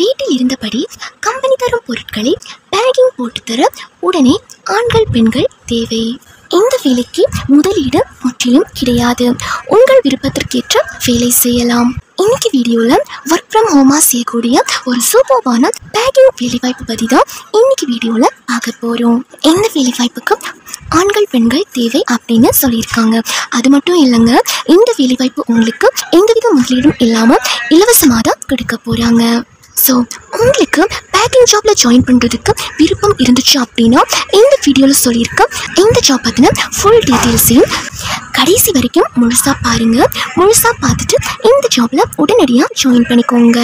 வீட்டில் இருந்தபடி கம்பெனி தரும் பொருட்களை பேக்கிங் போட்டு தர உடனே ஆண்கள் பெண்கள் தேவை. இந்த வேலைக்கு முதலீடு முற்றிலும் கிடையாது. உங்கள் விருப்பத்திற்கேற்ற வேலை செய்யலாம். இன்னைக்கு வீடியோல ஒர்க் ஃப்ரம் ஹோமா செய்யக்கூடிய ஒரு சூப்பர்வான பேக்கிங் வேலைவாய்ப்பு பற்றி தான் இன்னைக்கு வீடியோல பார்க்க போறோம். இந்த வேலைவாய்ப்புக்கு ஆண்கள் பெண்கள் தேவை அப்படின்னு சொல்லியிருக்காங்க. அது மட்டும் இல்லைங்க இந்த வேலைவாய்ப்பு உங்களுக்கு எந்தவித முதலீடும் இல்லாமல் இலவசமாக தான் கொடுக்க போகிறாங்க ஸோ உங்களுக்கு பேக்கிங் ஜாப்பில் ஜாயின் பண்ணுறதுக்கு விருப்பம் இருந்துச்சு அப்படின்னா இந்த வீடியோவில் சொல்லியிருக்க இந்த ஜாப் பற்றின ஃபுல் டீட்டெயில்ஸையும் கடைசி வரைக்கும் முழுசாக பாருங்கள் முழுசாக பார்த்துட்டு இந்த ஜாப்பில் உடனடியாக ஜாயின் பண்ணிக்கோங்க.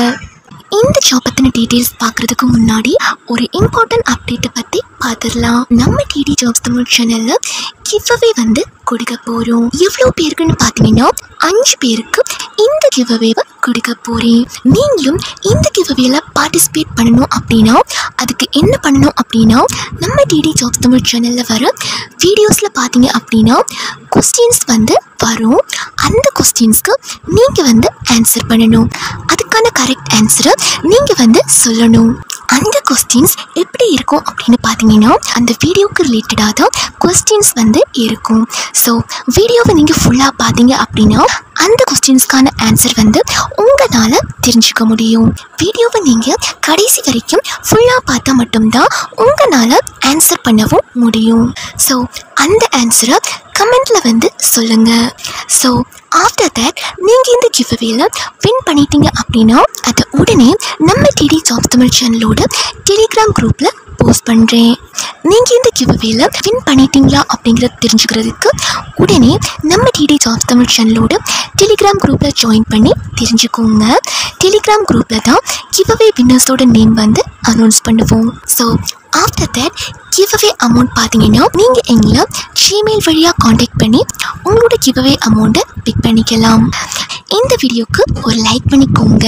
இந்த ஜாப் பற்றின டீட்டெயில்ஸ் பார்க்குறதுக்கு முன்னாடி ஒரு இம்பார்ட்டன்ட் அப்டேட்டை பற்றி பார்த்துடலாம். நம்ம டிடி ஜாப்ஸ் தமிழ் சேனலில் கிவ்அவே வந்து கொடுக்க போகிறோம் எவ்வளோ பேருக்குன்னு பார்த்தீங்கன்னா அஞ்சு பேருக்கு இந்த கிவ்அவேவை கொடுக்க போகிறேன் நீங்களும் இந்த கிவ்அவேல பார்ட்டிசிபேட் பண்ணணும் அப்படின்னா அதுக்கு என்ன பண்ணணும் அப்படின்னா நம்ம டிடி ஜாப்ஸ் தமிழ் சேனலில் வர வீடியோஸில் பார்த்தீங்க அப்படின்னா கொஸ்டின்ஸ் வந்து வரும். அந்த கொஸ்டின்ஸ்க்கு நீங்கள் வந்து ஆன்சர் பண்ணணும். அதுக்கான கரெக்ட் ஆன்சரை நீங்கள் வந்து சொல்லணும். அந்த கொஸ்டின்ஸ் எப்படி இருக்கும் அப்படின்னு பார்த்தீங்கன்னா அந்த வீடியோவுக்கு ரிலேட்டடாக தான் கொஸ்டின்ஸ் வந்து இருக்கும். ஸோ வீடியோவை நீங்கள் ஃபுல்லாக பார்த்தீங்க அப்படின்னா அந்த கொஸ்டின்ஸ்க்கான ஆன்சர் வந்து உங்களால் தெரிஞ்சுக்க முடியும். வீடியோவை நீங்கள் கடைசி வரைக்கும் ஃபுல்லாக பார்த்தா மட்டும்தான் உங்களால் ஆன்சர் பண்ணவும் முடியும். ஸோ அந்த ஆன்சரை கமெண்ட்டில் வந்து சொல்லுங்கள் ஸோ ஆஃப்டர் தட் நீங்கள் இந்த கிவ்அவேல வின் பண்ணிட்டீங்க அப்படின்னா அதை உடனே நம்ம டிடி ஜாப் தமிழ் சேனலோட டெலிகிராம் குரூப்பில் போஸ்ட் பண்ணுறேன் நீங்கள் இந்த கிவ்அவேல வின் பண்ணிட்டீங்களா அப்படிங்கிறத தெரிஞ்சுக்கிறதுக்கு உடனே நம்ம டிடி ஜாப் தமிழ் சேனலோட டெலிகிராம் குரூப்பில் ஜாயின் பண்ணி தெரிஞ்சுக்கோங்க. டெலிகிராம் குரூப்பில் தான் கிவ்அவே வின்னர்ஸோட நேம் வந்து அனௌன்ஸ் பண்ணுவோம். So after that giveaway amount பார்த்தீங்கன்னா நீங்கள் எங்களை ஜிமெயில் வழியாக காண்டாக்ட் பண்ணி உங்களோட கிவ்அவே அமௌண்ட்டை பிக் பண்ணிக்கலாம். இந்த வீடியோக்கு ஒரு லைக் பண்ணிக்கோங்க.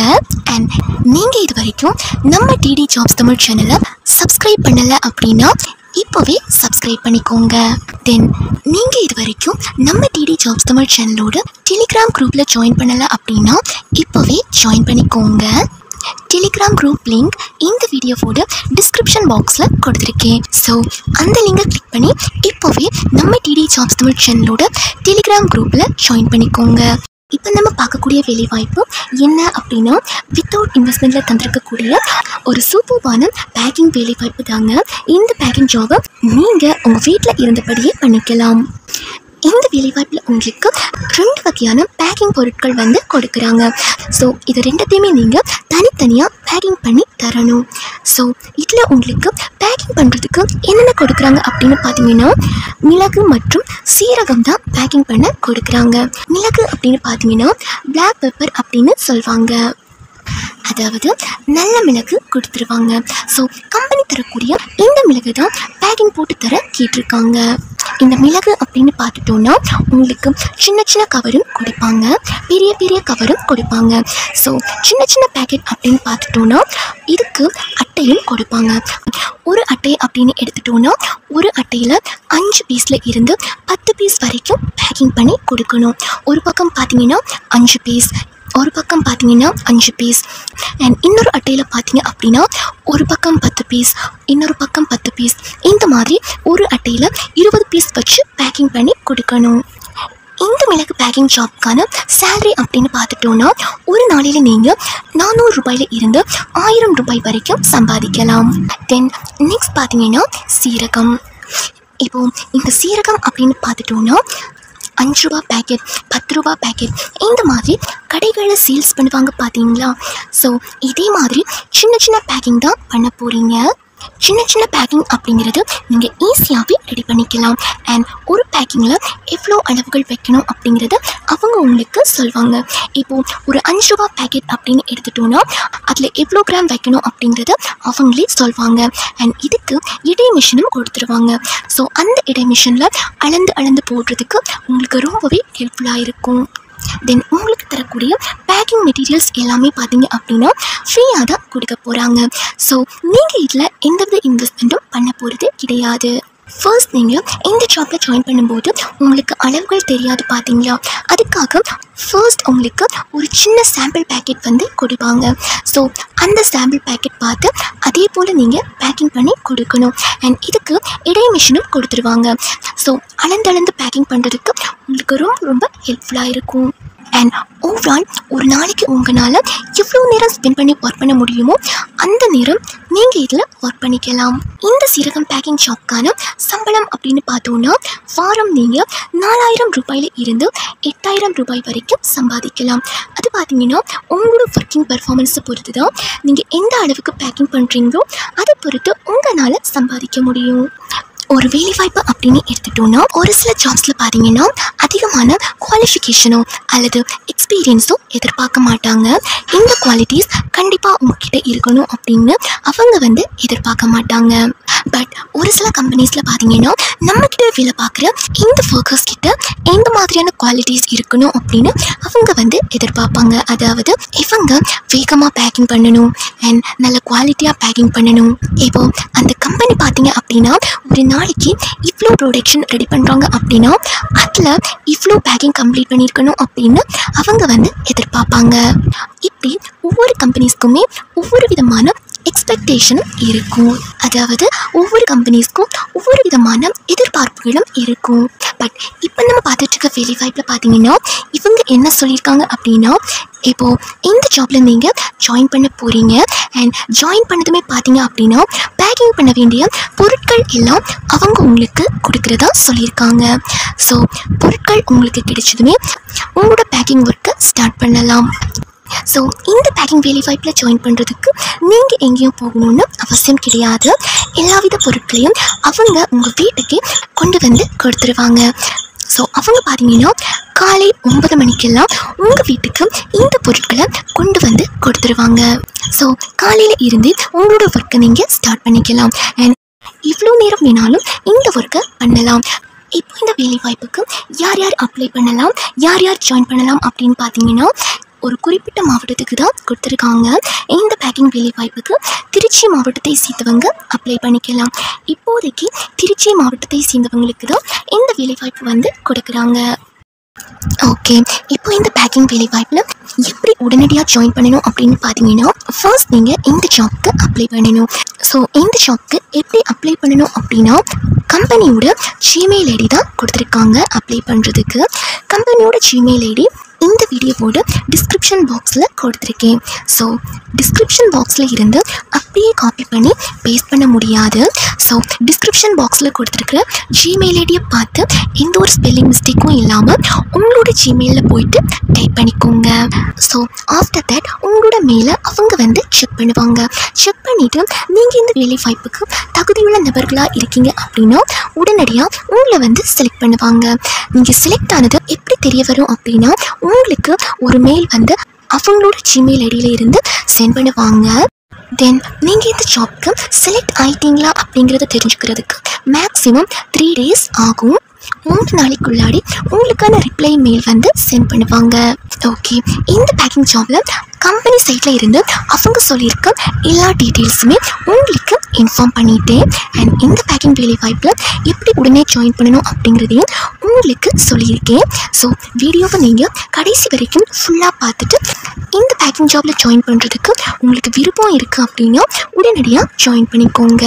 அண்ட் நீங்கள் இது வரைக்கும் நம்ம டிடி ஜாப்ஸ் தமிழ் சேனலை சப்ஸ்கிரைப் பண்ணலை அப்படின்னா இப்போவே சப்ஸ்கிரைப் பண்ணிக்கோங்க. தென் நீங்கள் இது வரைக்கும் நம்ம டிடி ஜாப்ஸ் தமிழ் சேனலோட டெலிகிராம் குரூப்பில் ஜாயின் பண்ணலை அப்படின்னா இப்போவே ஜாயின் பண்ணிக்கோங்க. டெலிகிராம் குரூப் லிங்க் இந்த வீடியோவோட டிஸ்கிரிப்ஷன் பாக்ஸில் கொடுத்துருக்கேன். ஸோ அந்த லிங்கை கிளிக் பண்ணி இப்போவே நம்ம டிடி ஜாப்ஸ் தமிழ் சேனலோட டெலிகிராம் குரூப்பில் ஜாயின் பண்ணிக்கோங்க. இப்போ நம்ம பார்க்கக்கூடிய வேலைவாய்ப்பு என்ன அப்படின்னா வித்தவுட் இன்வெஸ்ட்மெண்ட்டில் தந்திருக்கக்கூடிய ஒரு சூப்பர்வான பேக்கிங் வேலைவாய்ப்பு தாங்க. இந்த பேக்கிங் ஜாபை நீங்கள் உங்கள் வீட்டில் இருந்தபடியே பண்ணிக்கலாம். இந்த வேலைவாய்ப்பில் உங்களுக்கு ரெண்டு வகையான பேக்கிங் பொருட்கள் வந்து கொடுக்குறாங்க. ஸோ இது ரெண்டத்தையுமே நீங்கள் தனித்தனியாக பேக்கிங் பண்ணி தரணும். ஸோ இதில் உங்களுக்கு பேக்கிங் பண்ணுறதுக்கு என்னென்ன கொடுக்குறாங்க அப்படின்னு பார்த்தீங்கன்னா மிளகு மற்றும் சீரகம் தான் பேக்கிங் பண்ண கொடுக்குறாங்க. மிளகு அப்படின்னு பார்த்தீங்கன்னா பிளாக் பெப்பர் அப்படின்னு சொல்லுவாங்க அதாவது நல்ல மிளகு கொடுத்துருவாங்க. ஸோ கம்பெனி தரக்கூடிய இந்த மிளகு தான் பேக்கிங் போட்டு தர கேட்டிருக்காங்க. இந்த மிளகு அப்படின்னு பார்த்துட்டோன்னா உங்களுக்கு சின்ன சின்ன கவரும் கொடுப்பாங்க. பெரிய பெரிய கவரும் கொடுப்பாங்க. ஸோ சின்ன சின்ன பேக்கெட் அப்படின்னு பார்த்துட்டோன்னா இதுக்கு அட்டையும் கொடுப்பாங்க. ஒரு அட்டை அப்படின்னு எடுத்துட்டோன்னா ஒரு அட்டையில் அஞ்சு பீஸில் இருந்து பத்து பீஸ் வரைக்கும் பேக்கிங் பண்ணி கொடுக்கணும். ஒரு பக்கம் பார்த்தீங்கன்னா அஞ்சு பீஸ் ஒரு பக்கம் பார்த்தீங்கன்னா அஞ்சு பீஸ் அண்ட் இன்னொரு அட்டையில் பார்த்தீங்க அப்படின்னா ஒரு பக்கம் பத்து பீஸ் இன்னொரு பக்கம் பத்து பீஸ் இந்த மாதிரி ஒரு அட்டையில் இருபது பீஸ் வச்சு பேக்கிங் பண்ணி கொடுக்கணும். இந்த மிளகு பேக்கிங் ஜாப்க்கான சேலரி அப்படின்னு பார்த்துட்டோன்னா ஒரு நாளையில் நீங்கள் நானூறு ரூபாயில இருந்து ஆயிரம் ரூபாய் வரைக்கும் சம்பாதிக்கலாம். தென் நெக்ஸ்ட் பார்த்தீங்கன்னா சீரகம். இப்போது இந்த சீரகம் அப்படின்னு பார்த்துட்டோன்னா அஞ்சு ரூபா பேக்கெட் பத்து ரூபா பேக்கெட் இந்த மாதிரி கடைகளில் சேல்ஸ் பண்ணுவாங்க பார்த்தீங்களா ஸோ இதே மாதிரி சின்ன சின்ன பேக்கிங் தான் பண்ண போகிறீங்க சின்ன சின்ன பேக்கிங் அப்படிங்கிறது நீங்கள் ஈஸியாகவே ரெடி பண்ணிக்கலாம். அண்ட் ஒரு பேக்கிங்கில் எவ்வளோ அளவுகள் வைக்கணும் அப்படிங்கிறத அவங்க உங்களுக்கு சொல்லுவாங்க இப்போது ஒரு அஞ்சு ரூபா பேக்கெட் அப்படின்னு எடுத்துட்டோன்னா அதில் எவ்வளோ கிராம் வைக்கணும் அப்படிங்கிறத அவங்களே சொல்லுவாங்க அண்ட் இதுக்கு இடை மிஷினும் கொடுத்துருவாங்க. ஸோ அந்த இடை மிஷினில் அளந்து அளந்து போடுறதுக்கு உங்களுக்கு ரொம்பவே ஹெல்ப்ஃபுல்லாக இருக்கும். தென் உங்களுக்கு தரக்கூடிய பேக்கிங் மெட்டீரியல்ஸ் எல்லாமே பார்த்தீங்க அப்படின்னா ஃப்ரீயாக தான் கொடுக்க போகிறாங்க ஸோ நீங்கள் இதில் எந்தவித இன்வெஸ்ட்மெண்ட்டும் பண்ண போகிறது கிடையாது. ஃபர்ஸ்ட் நீங்கள் இந்த ஜாப்பில் ஜாயின் பண்ணும்போது உங்களுக்கு அளவுகள் தெரியாது பார்த்தீங்களா? அதுக்காக ஃபர்ஸ்ட் உங்களுக்கு ஒரு சின்ன சாம்பிள் பேக்கெட் வந்து கொடுப்பாங்க. ஸோ அந்த சாம்பிள் பேக்கெட் பார்த்து அதே போல் நீங்கள் பேக்கிங் பண்ணி கொடுக்கணும். அண்ட் இதுக்கு இடை மிஷினும் கொடுத்துருவாங்க. ஸோ அளந்தளந்து பேக்கிங் பண்ணுறதுக்கு உங்களுக்கு ரொம்ப ரொம்ப ஹெல்ப்ஃபுல்லாக இருக்கும். அண்ட் ஓவரால் ஒரு நாளைக்கு உங்களால் எவ்வளோ நேரம் ஸ்பெண்ட் பண்ணி ஒர்க் பண்ண முடியுமோ அந்த நேரம் நீங்கள் இதில் ஒர்க் பண்ணிக்கலாம். இந்த சீரகம் பேக்கிங் ஷாப்க்கான சம்பளம் அப்படின்னு பார்த்தோன்னா வாரம் நீங்கள் நாலாயிரம் ரூபாயில் இருந்து எட்டாயிரம் ரூபாய் வரைக்கும் சம்பாதிக்கலாம். அது பார்த்தீங்கன்னா உங்களோட ஒர்க்கிங் பர்ஃபார்மன்ஸை பொறுத்து தான் நீங்கள் எந்த அளவுக்கு பேக்கிங் பண்ணுறீங்களோ அதை பொறுத்து உங்களால் சம்பாதிக்க முடியும். ஒரு வேலைவாய்ப்பு அப்படின்னு எடுத்துட்டோம்னா ஒரு சில ஜாப்ஸில் பார்த்தீங்கன்னா அதிகமான குவாலிஃபிகேஷனோ அல்லது எக்ஸ்பீரியன்ஸோ எதிர்பார்க்க மாட்டாங்க. இந்த குவாலிட்டிஸ் கண்டிப்பாக உங்ககிட்ட இருக்கணும் அப்படின்னு அவங்க வந்து எதிர்பார்க்க மாட்டாங்க. பட் ஒரு சில கம்பெனிஸில் பார்த்தீங்கன்னா நம்மக்கிட்ட வேலை பார்க்குற இந்த ஒர்க்கர்ஸ் கிட்ட எந்த மாதிரியான குவாலிட்டிஸ் இருக்கணும் அப்படின்னு அவங்க வந்து எதிர்பார்ப்பாங்க. அதாவது இவங்க வேகமாக பேக்கிங் பண்ணணும் அண்ட் நல்ல குவாலிட்டியாக பேக்கிங் பண்ணணும். இப்போ அந்த கம்பெனி பார்த்தீங்க அப்படின்னா ஒரு நாளைக்கு இவ்வளோ ப்ரொடக்ஷன் ரெடி பண்ணுறாங்க அப்படின்னா அதில் இவ்வளோ பேக்கிங் கம்ப்ளீட் பண்ணியிருக்கணும் அப்படின்னு அவங்க வந்து எதிர்பார்ப்பாங்க. இப்படி ஒவ்வொரு கம்பெனிஸ்க்குமே ஒவ்வொரு விதமான எக்ஸ்பெக்டேஷனும் இருக்கும். அதாவது ஒவ்வொரு கம்பெனிஸ்க்கும் ஒவ்வொரு விதமான எதிர்பார்ப்புகளும் இருக்கும். பட் இப்போ நம்ம பார்த்துட்டு இருக்க வேலை வாய்ப்பில் பார்த்தீங்கன்னா இவங்க என்ன சொல்லியிருக்காங்க அப்படின்னா இப்போது இந்த ஜாப்பில் நீங்கள் ஜாயின் பண்ண போகிறீங்க அண்ட் ஜாயின் பண்ணதுமே பார்த்தீங்க அப்படின்னா பேக்கிங் பண்ண வேண்டிய பொருட்கள் எல்லாம் அவங்க உங்களுக்கு கொடுக்குறதா சொல்லியிருக்காங்க. ஸோ பொருட்கள் உங்களுக்கு கிடைச்சதுமே உங்களோட பேக்கிங் ஒர்க்கை ஸ்டார்ட் பண்ணலாம். ஸோ இந்த பேக்கிங் வேலை வாய்ப்பில் ஜாயின் பண்ணுறதுக்கு நீங்கள் எங்கேயும் போகணும்னு அவசியம் கிடையாது. எல்லாவித பொருட்களையும் அவங்க உங்கள் வீட்டுக்கே கொண்டு வந்து கொடுத்துருவாங்க. ஸோ அவங்க பார்த்தீங்கன்னா காலை ஒன்பது மணிக்கெல்லாம் உங்கள் வீட்டுக்கு இந்த பொருட்களை கொண்டு வந்து கொடுத்துருவாங்க. ஸோ காலையில் இருந்து உங்களோட ஒர்க்கை நீங்கள் ஸ்டார்ட் பண்ணிக்கலாம். அண்ட் இவ்வளோ நேரம் வேணாலும் இந்த ஒர்க்கை பண்ணலாம். இப்போ இந்த வேலை வாய்ப்புக்கு யார் யார் அப்ளை பண்ணலாம்? யார் யார் ஜாயின் பண்ணலாம் அப்படின்னு பார்த்தீங்கன்னா ஒரு குறிப்பிட்ட மாவட்டத்துக்கு தான் கொடுத்துருக்காங்க. இந்த பேக்கிங் வேலை வாய்ப்புக்கு திருச்சி மாவட்டத்தை சேர்ந்தவங்க அப்ளை பண்ணிக்கலாம். இப்போதைக்கு திருச்சி மாவட்டத்தை சேர்ந்தவங்களுக்கு தான் இந்த வேலை வாய்ப்பு வந்து கொடுக்குறாங்க. ஓகே இப்போ இந்த பேக்கிங் வேலை வாய்ப்பில் எப்படி உடனடியாக ஜாயின் பண்ணணும் அப்படின்னு பார்த்தீங்கன்னா ஃபர்ஸ்ட் நீங்கள் இந்த ஜாப்க்கு அப்ளை பண்ணணும். ஸோ இந்த ஜாப்க்கு எப்படி அப்ளை பண்ணணும் அப்படின்னா கம்பெனியோட ஜிமெயில் ஐடி தான் கொடுத்துருக்காங்க அப்ளை பண்ணுறதுக்கு கம்பெனியோட ஜிமெயில் ஐடி இந்த வீடியோவோட டிஸ்கிரிப்ஷன் பாக்ஸில் கொடுத்துருக்கேன். ஸோ டிஸ்கிரிப்ஷன் பாக்ஸில் இருந்து அப்படியே காப்பி பண்ணி பேஸ்ட் பண்ண முடியாது. ஸோ டிஸ்கிரிப்ஷன் பாக்ஸில் கொடுத்துருக்குற ஜிமெயில் ஐடியை பார்த்து எந்த ஒரு ஸ்பெல்லிங் மிஸ்டேக்கும் இல்லாமல் உங்களோட ஜிமெயிலில் போயிட்டு டைப் பண்ணிக்கோங்க. ஸோ ஆஃப்டர் தட் உங்களோட மெயிலை அவங்க வந்து செக் பண்ணுவாங்க. செக் பண்ணிவிட்டு நீங்கள் இந்த வேலை வாய்ப்புக்கு தகுதியுள்ள நபர்களாக இருக்கீங்க அப்படின்னா உடனடியாக உங்களை வந்து செலக்ட் பண்ணுவாங்க. நீங்கள் செலக்ட் ஆனது எப்படி தெரிய வரும் அப்படின்னா உங்களுக்கு ஒரு மெயில் வந்து அவங்களோட ஜிமெயில் ஐடியில் இருந்து சென்ட் பண்ணுவாங்க. தென் நீங்கள் இந்த ஜாப்க்கு செலக்ட் ஆயிட்டீங்களா அப்படிங்கிறத தெரிஞ்சுக்கிறதுக்கு மேக்ஸிமம் த்ரீ டேஸ் ஆகும். மூன்று நாளைக்குள்ளாடி உங்களுக்கான ரிப்ளை மெயில் வந்து சென்ட் பண்ணுவாங்க. ஓகே இந்த பேக்கிங் ஜாபில் கம்பெனி சைட்டில் இருந்து அவங்க சொல்லியிருக்க எல்லா டீட்டெயில்ஸுமே உங்களுக்கு இன்ஃபார்ம் பண்ணிட்டேன் அண்ட் இந்த பேக்கிங் வேலை வாய்ப்பில் எப்படி உடனே ஜாயின் பண்ணணும் அப்படிங்கிறதையும் உங்களுக்கு சொல்லியிருக்கேன். ஸோ வீடியோவை நீங்கள் கடைசி வரைக்கும் ஃபுல்லாக பார்த்துட்டு இந்த பேக்கிங் ஜாபில் ஜாயின் பண்ணுறதுக்கு உங்களுக்கு விருப்பம் இருக்குது அப்படின்னா உடனடியாக ஜாயின் பண்ணிக்கோங்க.